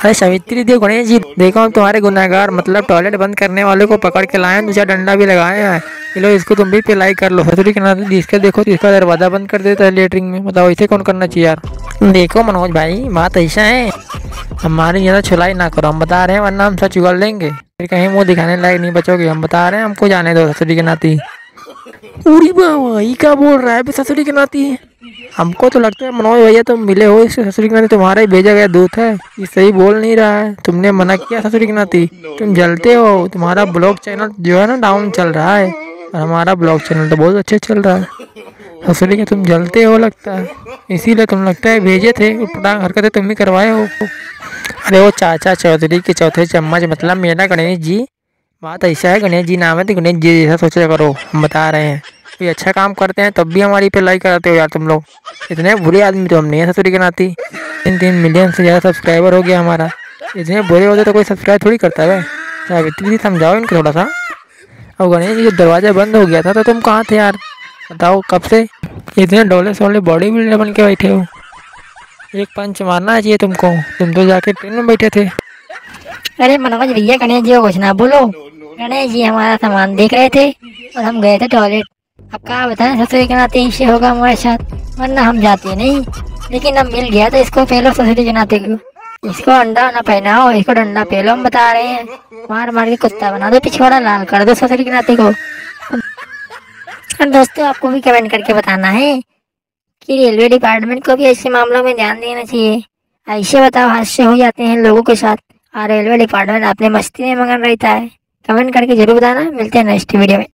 अरे सावित्री देव गणेश जी देखो हम तुम्हारे गुनागार मतलब टॉयलेट बंद करने वाले को पकड़ के लाए दूसरा डंडा भी लगाए हैं। चलो इसको तुम भी पिलाई कर लो। ससुरी के नाते जिसका देखो तो इसका दरवाज़ा बंद कर देता है लेटरिन में। बताओ, इसे कौन करना चाहिए यार? देखो मनोज भाई, बात ऐसा है। हमारी ज़्यादा छुलाई ना करो, हम बता रहे हैं, वरना हम सच उगल लेंगे। फिर कहीं मुँह दिखाने लायक नहीं बचोगे। हम बता रहे हैं, हमको जाने दो ससुरी के नाती। बाबा ये क्या बोल रहा है? ससुरी के नाती है। हमको तो लगता है मनोज भैया तुम मिले हो इस ससुरी के नाती, तुम्हारा ही भेजा गया दूत है। ये सही बोल नहीं रहा है। तुमने मना किया ससुरी के नाती। तुम जलते हो। तुम्हारा ब्लॉग चैनल जो है ना, डाउन चल रहा है। और हमारा ब्लॉग चैनल तो बहुत अच्छा चल रहा है। ससुरी के तुम जलते हो लगता है। इसीलिए तुम लगता है भेजे थे। उठपटांग हरकतें तुम ही करवाए हो। अरे वो चाचा चौधरी के चौथे चम्मच मतलब मेरा गणेश जी बात ऐसा है गणेश जी नाम है तो गणेश जी जैसा सोचा करो, हम बता रहे हैं। कोई अच्छा काम करते हैं, तब भी हमारी पे लाइक कराते हो यार तुम लोग। इतने बुरे आदमी तो हम नहीं है ससुरी के तीन तीन मिलियन से ज़्यादा सब्सक्राइबर हो गया हमारा। इतने बुरे होते तो कोई सब्सक्राइब थोड़ी करता है सावित्री समझाओ इनको थोड़ा सा और गणेश जी जब दरवाज़ा बंद हो गया था तो तुम कहाँ थे यार? बताओ, कब से? इतने डोले सोले बॉडी बिल्डर बन के बैठे हो। एक पंच मारना चाहिए तुमको। तुम तो जाके ट्रेन में बैठे थे। अरे मनोज भैया, गणेश जी को कुछ ना बोलो। गणेश जी हमारा सामान देख रहे थे और हम गए थे टॉयलेट अब कहा बताएँ, ससुरी के नाते इससे होगा हमारे साथ, वरना हम जाते नहीं। लेकिन अब मिल गया तो इसको पहलो ससुरी के नाते को। इसको अंडा ना पहनाओ, इसको डंडा पहलो हम बता रहे हैं। मार मार के कुत्ता बना दो, पिछवाड़ा लाल कर दो ससुरी के नाते को। दोस्तों, आपको भी कमेंट करके बताना है कि रेलवे डिपार्टमेंट को भी ऐसे मामलों में ध्यान देना चाहिए। ऐसे बताओ हादसे हो जाते हैं लोगों के साथ। और रेलवे डिपार्टमेंट अपने मस्ती में मगन रहता है। कमेंट करके ज़रूर बताना मिलते हैं नेक्स्ट वीडियो में।